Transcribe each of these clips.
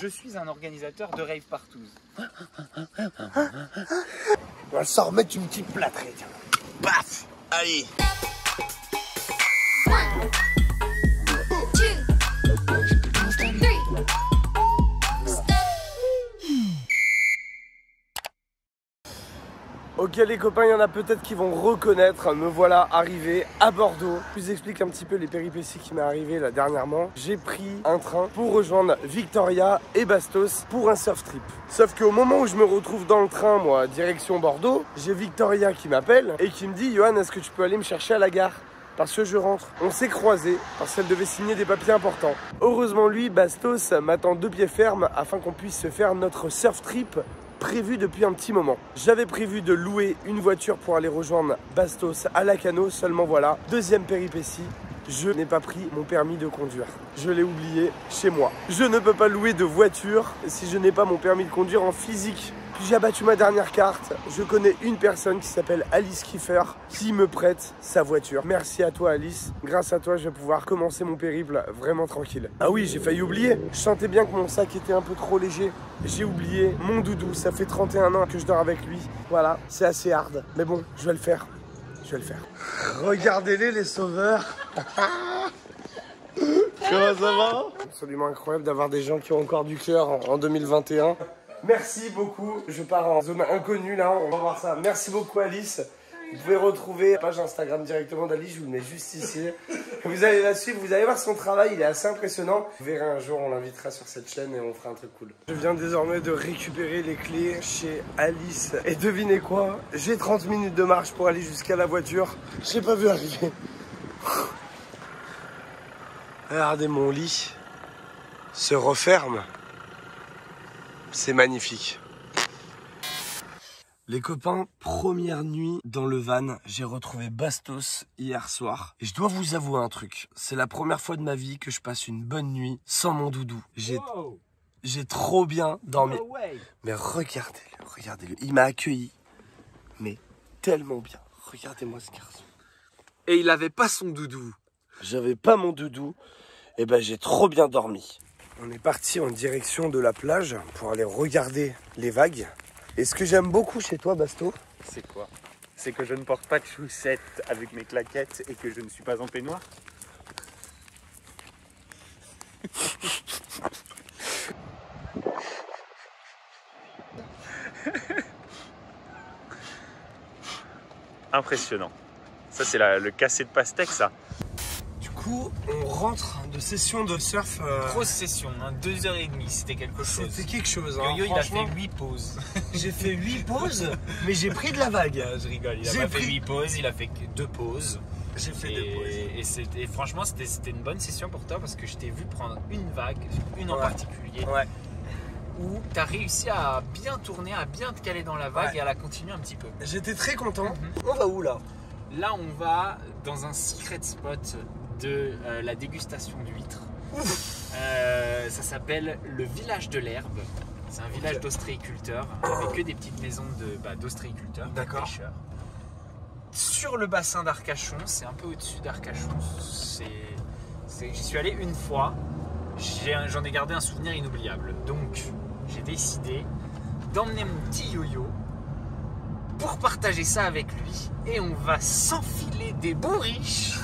Je suis un organisateur de rave partout. On va s'en remettre une petite plâtrée, tiens. Paf Allez Ok les copains, il y en a peut-être qui vont reconnaître, me voilà arrivé à Bordeaux. Je vous explique un petit peu les péripéties qui m'est arrivé là dernièrement. J'ai pris un train pour rejoindre Victoria et Bastos pour un surf trip. Sauf qu'au moment où je me retrouve dans le train, moi, direction Bordeaux, j'ai Victoria qui m'appelle et qui me dit Johan, est-ce que tu peux aller me chercher à la gare? Parce que je rentre. On s'est croisés parce qu'elle devait signer des papiers importants. Heureusement lui, Bastos m'attend deux pieds fermes afin qu'on puisse se faire notre surf trip prévu depuis un petit moment. J'avais prévu de louer une voiture pour aller rejoindre Bastos à Lacano, seulement voilà, deuxième péripétie, je n'ai pas pris mon permis de conduire. Je l'ai oublié chez moi. Je ne peux pas louer de voiture si je n'ai pas mon permis de conduire en physique. J'ai abattu ma dernière carte. Je connais une personne qui s'appelle Alice Kiefer qui me prête sa voiture. Merci à toi Alice. Grâce à toi, je vais pouvoir commencer mon périple vraiment tranquille. Ah oui, j'ai failli oublier. Je sentais bien que mon sac était un peu trop léger. J'ai oublié mon doudou. Ça fait 31 ans que je dors avec lui. Voilà, c'est assez hard. Mais bon, je vais le faire. Je vais le faire. Regardez-les les sauveurs. Comment ça va? Absolument incroyable d'avoir des gens qui ont encore du cœur en- en 2021. Merci beaucoup. Je pars en zone inconnue là. On va voir ça. Merci beaucoup Alice. Vous pouvez retrouver la page Instagram directement d'Alice. Je vous le mets juste ici. Vous allez la suivre. Vous allez voir son travail. Il est assez impressionnant. Vous verrez un jour. On l'invitera sur cette chaîne et on fera un truc cool. Je viens désormais de récupérer les clés chez Alice. Et devinez quoi? J'ai 30 minutes de marche pour aller jusqu'à la voiture. J'ai pas vu arriver. Regardez mon lit se referme. C'est magnifique. Les copains, première nuit dans le van, j'ai retrouvé Bastos hier soir. Et je dois vous avouer un truc, c'est la première fois de ma vie que je passe une bonne nuit sans mon doudou. J'ai j'ai trop bien dormi. Mais regardez-le, regardez-le, il m'a accueilli. Mais tellement bien. Regardez-moi ce garçon. Et il avait pas son doudou. J'avais pas mon doudou. Et ben j'ai trop bien dormi. On est parti en direction de la plage pour aller regarder les vagues. Et ce que j'aime beaucoup chez toi, Basto, C'est quoi? C'est que je ne porte pas de chaussettes avec mes claquettes et que je ne suis pas en peignoir? Impressionnant. Ça, c'est le cassé de pastèque, ça. Coup, on rentre de session de surf. euh, Grosse session, hein, deux heures et demie, c'était quelque chose. C'était quelque chose. hein. Yo-Yo, il a fait Franchement, 8 pauses. J'ai fait 8 pauses, mais j'ai pris de la vague. je rigole, il a J'ai pas pris- fait 8 pauses, il a fait que 2 pauses. J'ai fait Et, deux pauses. et franchement, c'était une bonne session pour toi parce que je t'ai vu prendre une vague, une en Ouais. particulier, Ouais. où tu as réussi à bien tourner, à bien te caler dans la vague Ouais. et à la continuer un petit peu. J'étais très content. Mhm. On va où là? Là, on va dans un secret spot de euh, la dégustation d'huîtres. Euh, ça s'appelle le village de l'herbe. C'est un village d'ostréiculteurs avec que des petites maisons de, bah, d'ostréiculteurs, de D'accord. pêcheurs. Sur le bassin d'Arcachon, c'est un peu au-dessus d'Arcachon. J'y suis allé une fois. J'en ai gardé un souvenir inoubliable. Donc, j'ai décidé d'emmener mon petit yo-yo pour partager ça avec lui. Et on va s'enfiler des bourriches.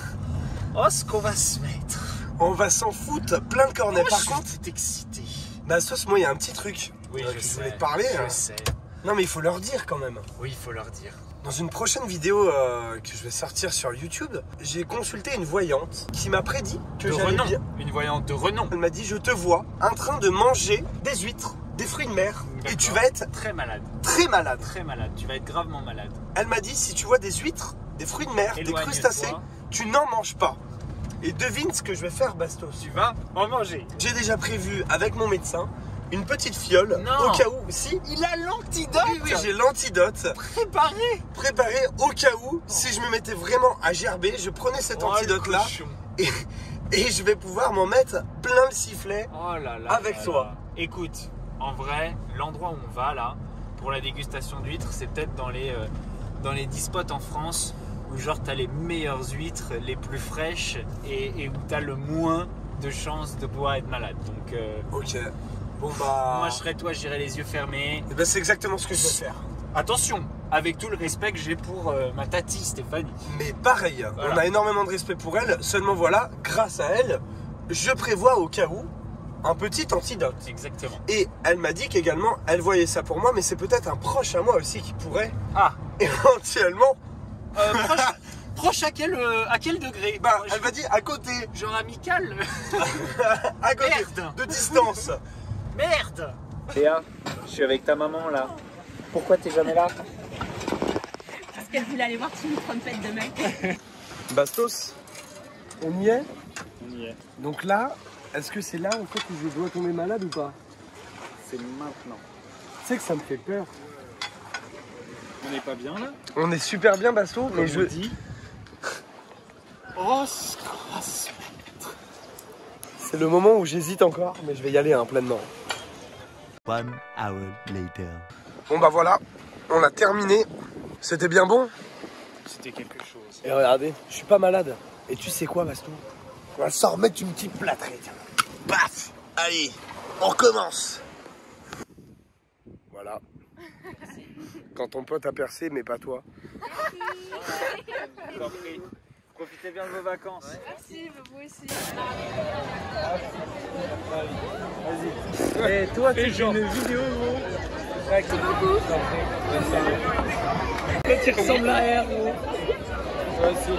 Oh, ce qu'on va se mettre. On va s'en foutre plein de cornets. Oh, Par je contre, suis excité. Bastos, moi, il y a un petit truc. Oui, euh, je voulais te parler. Je hein. sais. Non, mais il faut leur dire quand même. Oui, il faut leur dire. Dans une prochaine vidéo euh, que je vais sortir sur YouTube, j'ai consulté une voyante qui m'a prédit que De j'allais renom. bien. Une voyante de renom. Elle m'a dit Je te vois en train de manger des huîtres, des fruits de mer, et tu vas être Très malade. très malade. Très malade. Tu vas être gravement malade. Elle m'a dit Si tu vois des huîtres, des fruits de mer, des crustacés, tu n'en manges pas. Et devine ce que je vais faire, Bastos. Tu vas en manger. J'ai déjà prévu avec mon médecin une petite fiole Non. au cas où. Si Il a l'antidote. Oui, oui, j'ai l'antidote préparé. préparé au cas où, si je me mettais vraiment à gerber, je prenais cet Oh, le antidote-là cochon. et je vais pouvoir m'en mettre plein le sifflet. Oh là là. Avec là toi. là. Écoute, en vrai, l'endroit où on va là, pour la dégustation d'huîtres, c'est peut-être dans les, euh, dans les 10 spots en France où genre t'as les meilleures huîtres, les plus fraîches et, et où t'as le moins de chances de pouvoir être malade. Donc euh, Ok. Bon bah. Moi, je serais toi, j'irais les yeux fermés. Eh ben, c'est exactement ce que je vais faire. Attention, avec tout le respect que j'ai pour euh, ma tati Stéphanie. Mais pareil, Voilà. on a énormément de respect pour elle. Seulement voilà, grâce à elle, je prévois au cas où un petit antidote. Exactement. Et elle m'a dit qu'également, elle voyait ça pour moi, mais c'est peut-être un proche à moi aussi qui pourrait Ah, éventuellement. Euh, proche, proche à quel, euh, à quel degré Bah, elle m'a dit à côté, Genre amical à côté, Merde. de distance. Merde Théa, je suis avec ta maman là. Pourquoi t'es jamais là Parce qu'elle voulait aller voir sur une trompette de mec. Bastos, on y est On y est. Donc là, est-ce que c'est là en fait où je dois tomber malade ou pas C'est maintenant. Tu sais que ça me fait peur. On n'est pas bien là On est super bien Bastos, mais je dis. Oh, c'est le moment où j'hésite encore, mais je vais y aller hein, pleinement. One hour later. Bon bah voilà, on a terminé. C'était bien bon C'était quelque chose. Et regardez, je suis pas malade. Et tu sais quoi Bastos On va s'en remettre une petite plâtrée. Paf Allez, on recommence Voilà. Quand ton pote a percé, mais pas toi. Profitez bien de vos vacances. Merci, vous aussi. Et toi, tu fais une vidéo, gros. tu ressembles à R, gros. Toi aussi.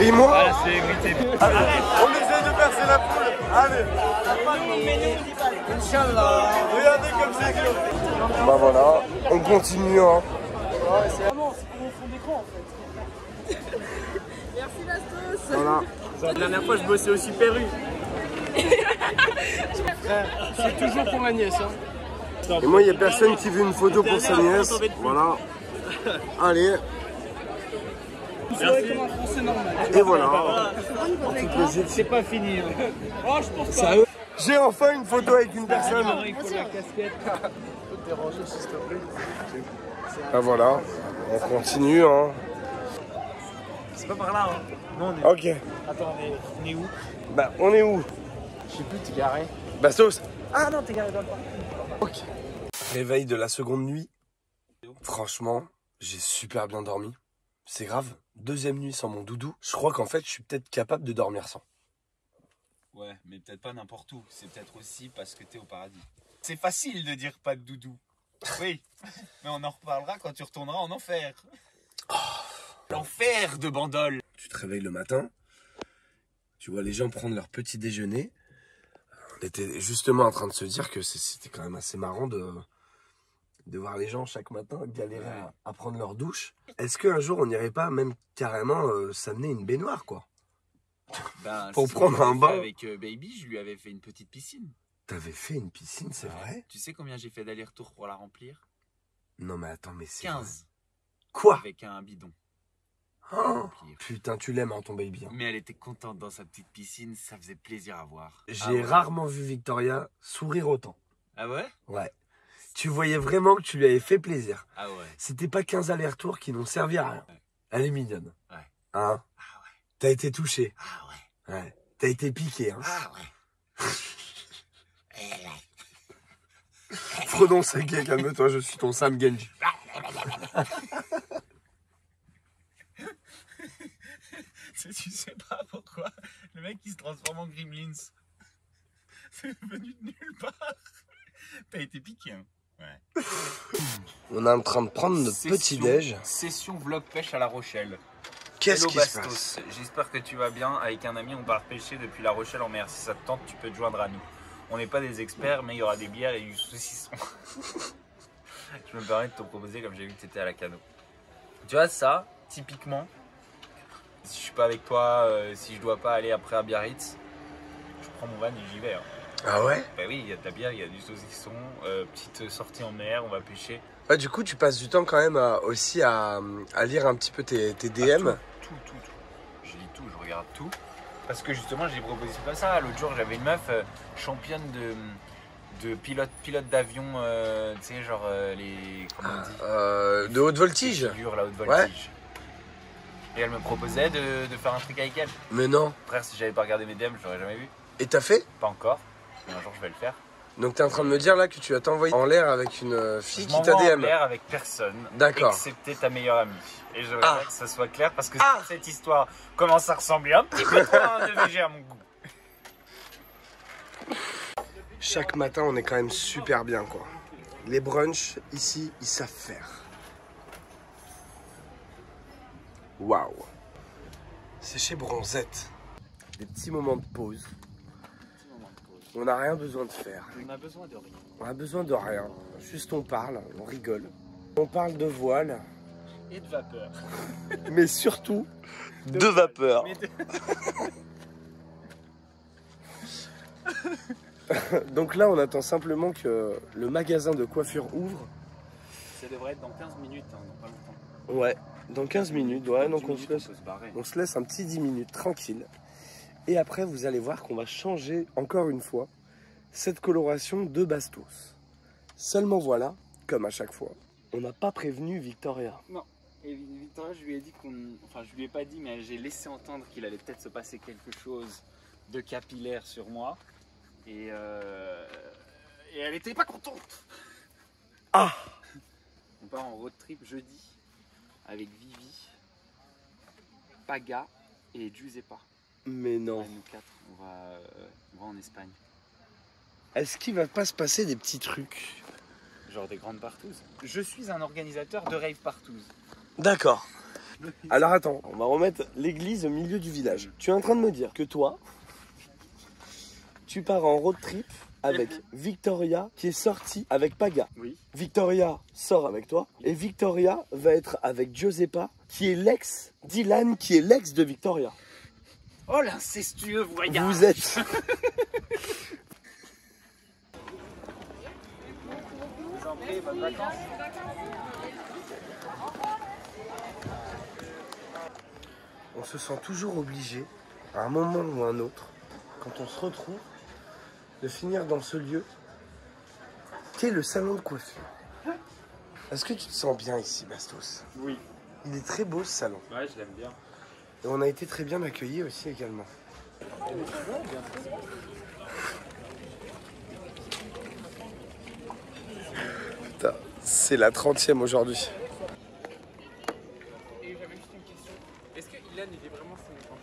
Et moi Voilà, c'est évité. On percer la poule Allez Inch'Allah Regardez comme c'est dur Bah voilà, on continue hein. Merci Bastos. Voilà. La dernière fois, je bossais au Super U. C'est toujours pour ma nièce. Hein. Et moi, il n'y a personne qui veut une photo pour sa nièce. Voilà. Allez, comme un français normal. et voilà. C'est pas fini. hein. Oh, je pense pas. J'ai enfin une photo avec une personne. Il faut la casquette. Ah voilà, on continue hein. C'est pas par là, hein. Non, on est. Ok. Attends, on est, on est où Bah on est où Je sais plus, t'es garé. Bastos Ah non, t'es garé dans le parc. Réveil de la seconde nuit. Franchement, j'ai super bien dormi. C'est grave. Deuxième nuit sans mon doudou. Je crois qu'en fait, je suis peut-être capable de dormir sans. Ouais, mais peut-être pas n'importe où. C'est peut-être aussi parce que t'es au paradis. C'est facile de dire pas de doudou. Oui, mais on en reparlera quand tu retourneras en enfer. L'enfer de Bandol. Tu te réveilles le matin, tu vois les gens prendre leur petit déjeuner. On était justement en train de se dire que c'était quand même assez marrant de, de voir les gens chaque matin galérer à, à prendre leur douche. Est-ce qu'un jour on n'irait pas même carrément euh, s'amener une baignoire quoi? Ben, Pour prendre un bain. Avec euh, Baby, je lui avais fait une petite piscine. T'avais fait une piscine, c'est vrai? Tu sais combien j'ai fait d'aller-retour pour la remplir? Non mais attends, mais c'est 15 vrai. Quoi? Avec un bidon. Oh. Putain, tu l'aimes, hein, ton baby. hein. Mais elle était contente dans sa petite piscine, ça faisait plaisir à voir. J'ai Ah ouais. rarement vu Victoria sourire autant. Ah ouais? Ouais. Tu voyais vraiment que tu lui avais fait plaisir. Ah ouais. C'était pas 15 allers-retours qui n'ont servi à rien. Ouais. Elle est mignonne. Ouais. Hein? Ah ouais. T'as été touché. Ah ouais. Ouais. T'as été piqué. Hein Ah ouais. Frodon Sake, calme-toi, je suis ton Sam Genji. Tu tu sais pas pourquoi le mec il se transforme en Gremlins. C'est venu de nulle part. T'as été piqué, hein. Ouais. On est en train de prendre notre Session- petit déj. Session vlog pêche à La Rochelle. Qu'est-ce Hello qui se Bastos, passe J'espère que tu vas bien. Avec un ami, on part pêcher depuis La Rochelle en mer. Si ça te tente, tu peux te joindre à nous. On n'est pas des experts, mais il y aura des bières et du saucisson. je me permets de te proposer, comme j'ai vu que tu étais à la cano. Tu vois, ça, typiquement, si je suis pas avec toi, euh, si je dois pas aller après à Biarritz, je prends mon van et j'y vais. hein. Ah ouais? Bah oui, il y a de la bière, il y a du saucisson, euh, petite sortie en mer, on va pêcher. Ouais, du coup, tu passes du temps quand même à- aussi à, à lire un petit peu tes, tes DM. Tout, tout, tout. Je lis tout, je regarde tout. Parce que justement, j'ai proposé pas ça. L'autre jour, j'avais une meuf euh, championne de, de pilote, pilote d'avion, euh, tu sais, genre euh, les. Comment on dit? Euh, de haute voltige Les figures, la haute voltige. Et elle me proposait de, de faire un truc avec elle. Mais non. Frère, si j'avais pas regardé mes DM, je l'aurais jamais vu. Et t'as fait? Pas encore. Mais un jour, je vais le faire. Donc t'es en train de me dire là que tu vas t'envoyer en l'air avec une euh, fille Je qui t'a m'envoie en DM. l'air avec personne, D'accord. excepté ta meilleure amie. Et je voudrais Ah. que ça soit clair parce que Ah. cette histoire commence à ressembler un petit peu trop à un EVG à mon goût. Chaque matin, on est quand même super bien, quoi. Les brunchs, ici, ils savent faire. Waouh. C'est chez Bronzette. Des petits moments de pause. On n'a rien besoin de faire. On a besoin de rien. On a besoin de rien. Juste on parle, on rigole. On parle de voile, Et de vapeur. mais surtout de vapeur. De- Donc là, on attend simplement que le magasin de coiffure ouvre. Ça devrait être dans 15 minutes, hein, dans pas longtemps. Ouais, dans 15 minutes, ouais, donc 10 on se laisse. On se laisse un petit 10 minutes tranquille. Et après, vous allez voir qu'on va changer encore une fois cette coloration de Bastos. Seulement voilà, comme à chaque fois, on n'a pas prévenu Victoria. Et Victoria, je lui ai dit qu'on. Enfin, je lui ai pas dit, mais j'ai laissé entendre qu'il allait peut-être se passer quelque chose de capillaire sur moi. Et, euh, et elle était pas contente. Ah On part en road trip jeudi avec Vivi, Paga et Giuseppa. Mais non. Ouais, nous quatre, on va, euh, on va en Espagne. Est-ce qu'il va pas se passer des petits trucs? Genre des grandes partouzes. Je suis un organisateur de rave partouzes. D'accord. Alors attends, on va remettre l'église au milieu du village. Tu es en train de me dire que toi, tu pars en road trip avec Victoria qui est sortie avec Paga. Oui. Victoria sort avec toi et Victoria va être avec Giuseppa qui est l'ex Dylan qui est l'ex de Victoria. Oh l'incestueux voyage Vous êtes vous en prie, bonnes vacances. on se sent toujours obligé à un moment ou un autre quand on se retrouve de finir dans ce lieu qu'est le salon de coiffure. Est-ce que tu te sens bien ici Bastos? Oui. Il est très beau ce salon. Ouais, je l'aime bien. Et on a été très bien accueillis aussi également. C'est la 30e aujourd'hui. Et j'avais juste une question. Est-ce que Ilan il est vraiment son enfant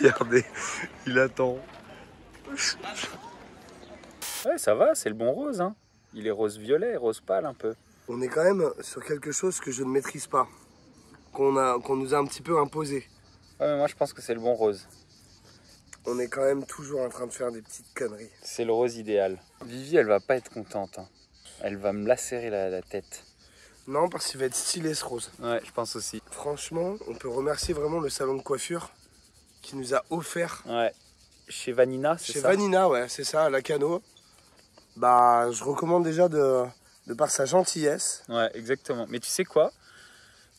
Regardez, il attend. Ouais, ça va, c'est le bon rose. Hein. Il est rose-violet, rose pâle un peu. On est quand même sur quelque chose que je ne maîtrise pas, qu'on a, qu'on nous a un petit peu imposé. Ouais, mais moi je pense que c'est le bon rose. On est quand même toujours en train de faire des petites conneries. C'est le rose idéal. Vivi, elle va pas être contente. hein. Elle va me lacérer la, la tête. Non, parce qu'il va être stylé ce rose. Ouais, je pense aussi. Franchement, on peut remercier vraiment le salon de coiffure qui nous a offert Ouais. Chez Vanina, c'est chez ça Vanina, ouais, c'est ça, à la Cano. Bah, je recommande déjà de, de par sa gentillesse. Ouais, exactement. Mais tu sais quoi?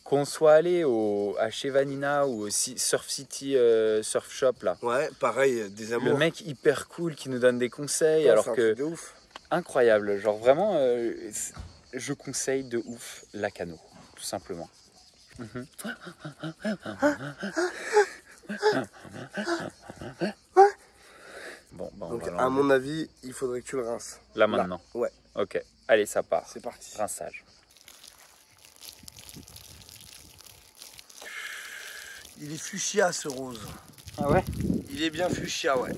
Qu'on soit allé au, à chez Vanina ou au Surf City euh, Surf Shop là. Ouais, pareil, des amours. Le mec hyper cool qui nous donne des conseils alors que truc de ouf. incroyable. Genre vraiment, euh, je conseille de ouf la cano, tout simplement. Mhm. Bon, bah, on Donc, va à l'enlever. mon avis, il faudrait que tu le rinces. Là maintenant. Ouais, Ok. Allez, ça part. c'est parti. Rinçage. Il est fuchsia ce rose. Ah ouais? Il est bien fuchsia, ouais.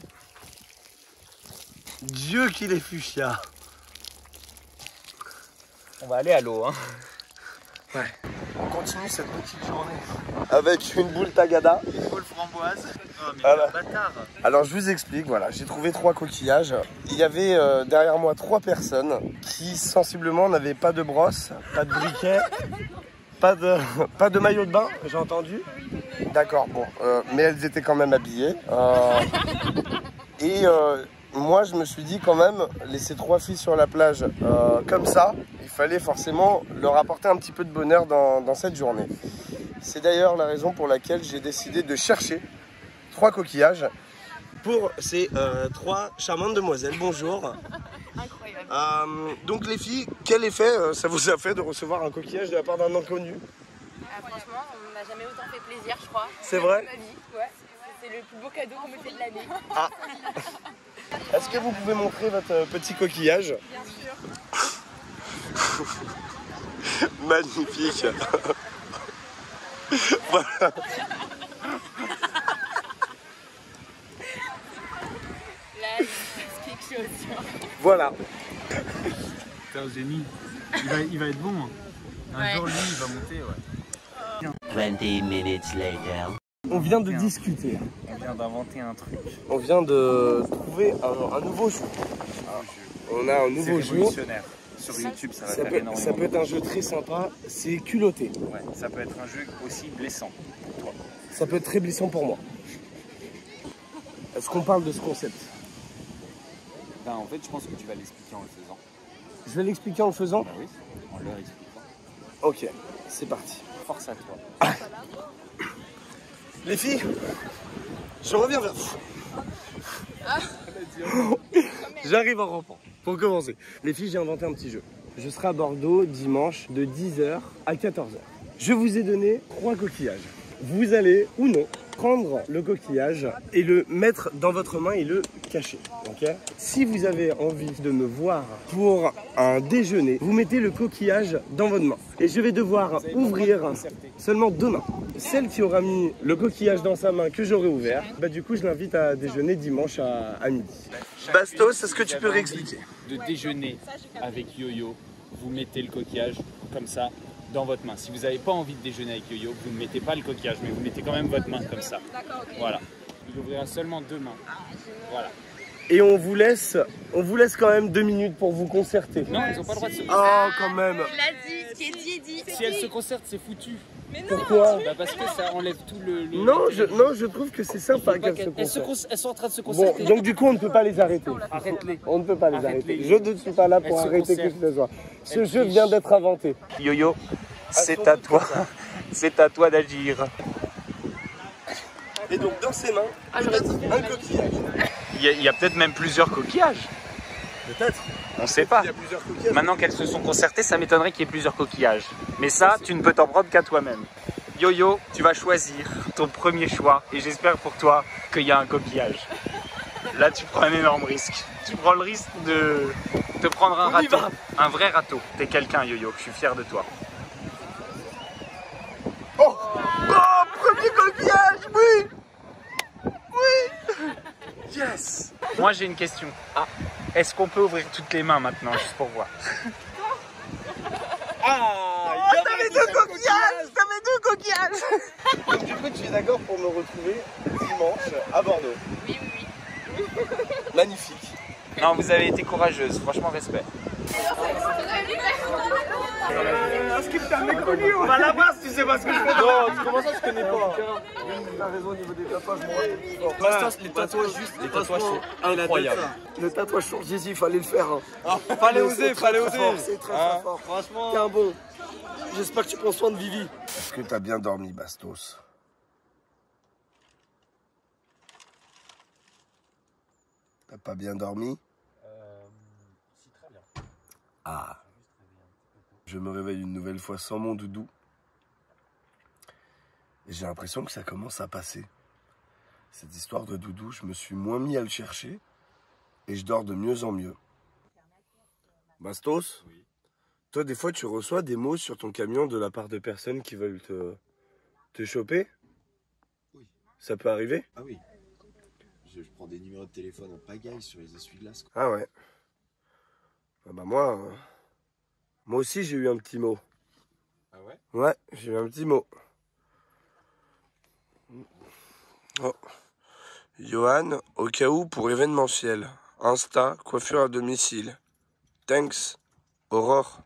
Dieu qu'il est fuchsia. On va aller à l'eau. Hein. On continue cette petite journée avec une boule tagada. Paul framboise. Oh, mais Voilà. bâtard. Alors je vous explique, voilà, j'ai trouvé trois coquillages. Il y avait euh, derrière moi trois personnes qui sensiblement n'avaient pas de brosse, pas de briquet, pas de, pas de maillot de bain, j'ai entendu. D'accord, bon, euh, mais elles étaient quand même habillées. Euh, et euh, moi je me suis dit quand même, laisser trois filles sur la plage euh, comme ça, il fallait forcément leur apporter un petit peu de bonheur dans, dans cette journée. C'est d'ailleurs la raison pour laquelle j'ai décidé de chercher trois coquillages pour ces euh, trois charmantes demoiselles. Bonjour. Incroyable. Euh, donc les filles, quel effet ça vous a fait de recevoir un coquillage de la part d'un inconnu? Ah, franchement, on n'a jamais autant fait plaisir, je crois. C'est vrai? Ouais. C'est le plus beau cadeau qu'on me fait de l'année. Est-ce que vous pouvez montrer votre euh, petit coquillage? Bien sûr. Magnifique. voilà. Voilà. C'est un génie. Il va, il va être bon. hein. Un Ouais. jour, lui, il va monter. Ouais. 20 minutes later. On vient de discuter. On vient d'inventer un truc. On vient de trouver un, un nouveau jeu. On a un nouveau jeu. révolutionnaire. Sur YouTube, ça va Ça faire peut, énormément. ça peut être un jeu très sympa. C'est culotté. Ouais, ça peut être un jeu aussi blessant pour toi. Ça peut être très blessant pour moi. Est-ce qu'on parle de ce concept? Ben, en fait, je pense que tu vas l'expliquer en le faisant. Je vais l'expliquer en le faisant? Bah oui, en leur expliquant. Ok, c'est parti. Force à toi. Les filles, je reviens vers vous. J'arrive en rampant. Pour commencer. Les filles, j'ai inventé un petit jeu. Je serai à Bordeaux dimanche de 10h à 14h. Je vous ai donné trois coquillages. Vous allez ou non prendre le coquillage et le mettre dans votre main et le cacher. ok? Si vous avez envie de me voir pour un déjeuner, vous mettez le coquillage dans votre main. Et je vais devoir ouvrir seulement deux mains. Celle qui aura mis le coquillage dans sa main que j'aurai ouvert, bah du coup je l'invite à déjeuner dimanche à, à midi. Bastos, est-ce que tu peux réexpliquer? de déjeuner avec Yo-Yo, vous mettez le coquillage comme ça dans votre main. Si vous n'avez pas envie de déjeuner avec Yo-Yo, vous ne mettez pas le coquillage, mais vous mettez quand même votre main comme ça. Voilà. Il ouvrira seulement deux mains. Voilà. Et on vous laisse, on vous laisse quand même deux minutes pour vous concerter. Non, ils n'ont pas le droit de se Oh quand même Il a dit, ce qui est dit est dit. Si elles se concertent, c'est foutu. Pourquoi Bah parce que ça enlève tout le. le- Non, je, non, je trouve que c'est sympa qu'elles se elles, se elles sont en train de se Bon, concerter. donc du coup on ne peut pas les arrêter. Arrête-les. On ne peut pas les arrêter. Je ne suis pas là pour Elles arrêter qui que ce soit. Ce jeu vient d'être inventé. Yo-yo, c'est à toi. C'est à toi d'agir. Et donc dans ses mains, peut-être un coquillage. Il y a, il y a peut-être même plusieurs coquillages. Peut-être. On sait pas. Il y a plusieurs coquillages. Maintenant qu'elles se sont concertées, ça m'étonnerait qu'il y ait plusieurs coquillages. Mais ça, tu ne peux t'en prendre qu'à toi-même. Yo-yo, tu vas choisir ton premier choix et j'espère pour toi qu'il y a un coquillage. Là, tu prends un énorme risque. Tu prends le risque de te prendre un On y râteau. va. Un vrai râteau. T'es quelqu'un, Yo-yo. Je suis fier de toi. Oh, premier coquillage, oui Oui Yes Moi, j'ai une question. Ah, est-ce qu'on peut ouvrir toutes les mains maintenant, juste pour voir Ah T'avais deux coquillages T'avais deux coquillages Donc du coup, tu es d'accord pour me retrouver dimanche à Bordeaux Oui, oui, oui. Magnifique. Non, vous avez été courageuse. Franchement, respect. On va la base, tu sais pas ce que je fais. Non, comment ça, je connais pas Il a raison au niveau des tatouages, moi. Bastos, les tatouages juste, les tatouages sont incroyables. Le tatouage sur Jésus, il fallait le faire. hein. Fallait Mais oser, fallait très, oser. très fort, C'est très Hein, très fort. Franchement. T'es un bon. J'espère que tu prends soin de Vivi. Est-ce que t'as bien dormi, Bastos? T'as pas bien dormi? Ah. Je me réveille une nouvelle fois sans mon doudou. Et j'ai l'impression que ça commence à passer. Cette histoire de doudou, je me suis moins mis à le chercher. Et je dors de mieux en mieux. Bastos? Toi, des fois, tu reçois des mots sur ton camion de la part de personnes qui veulent te, te choper? Oui. Ça peut arriver? Ah oui. Je, je prends des numéros de téléphone en pagaille sur les essuie-glaces. Ah ouais. Ah bah moi, euh, moi aussi j'ai eu un petit mot. Ah ouais? Ouais, j'ai eu un petit mot. Oh. Johan, au cas où pour événementiel. Insta, coiffure à domicile. Thanks, Aurore.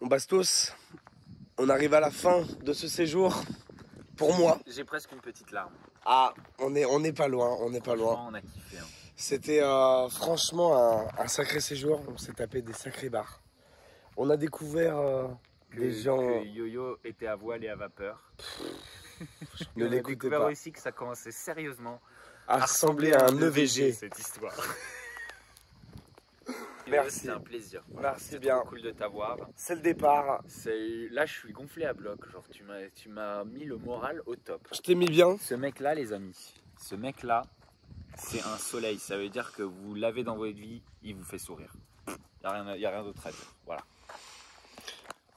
Bon, Bastos, on arrive à la fin de ce séjour. Pour moi. J'ai presque une petite larme. Ah, on est, on n'est pas loin, on n'est pas loin. On a kiffé. hein. C'était euh, franchement un, un sacré séjour. On s'est tapé des sacrés bars. On a découvert euh, que, Des gens- que Yo-Yo était à voile et à vapeur. Ne on a l'écoutez découvert pas. aussi que ça commençait sérieusement À ressembler à un EVG. cette histoire. Merci. C'est un plaisir. Merci C'est bien. cool de t'avoir. C'est le départ. C'est là, je suis gonflé à bloc. Genre, tu m'as, tu m'as mis le moral au top. Je t'ai mis bien. Ce mec-là, les amis, ce mec-là, c'est un soleil. Ça veut dire que vous l'avez dans votre vie, il vous fait sourire. Il n'y a rien, y a rien d'autre à dire. Voilà.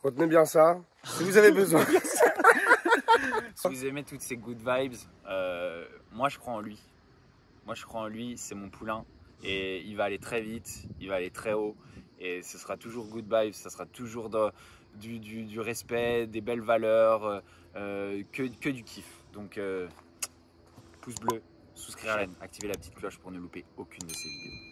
Retenez bien ça. Si vous avez besoin. Si vous aimez toutes ces good vibes, euh, moi je crois en lui. Moi je crois en lui, c'est mon poulain. Et il va aller très vite, il va aller très haut. Et ce sera toujours good vibes, ça sera toujours du, respect, des belles valeurs, euh, euh, que, que du kiff. Donc euh, pouce bleu, souscrire à la chaîne, activez la petite cloche pour ne louper aucune de ces vidéos.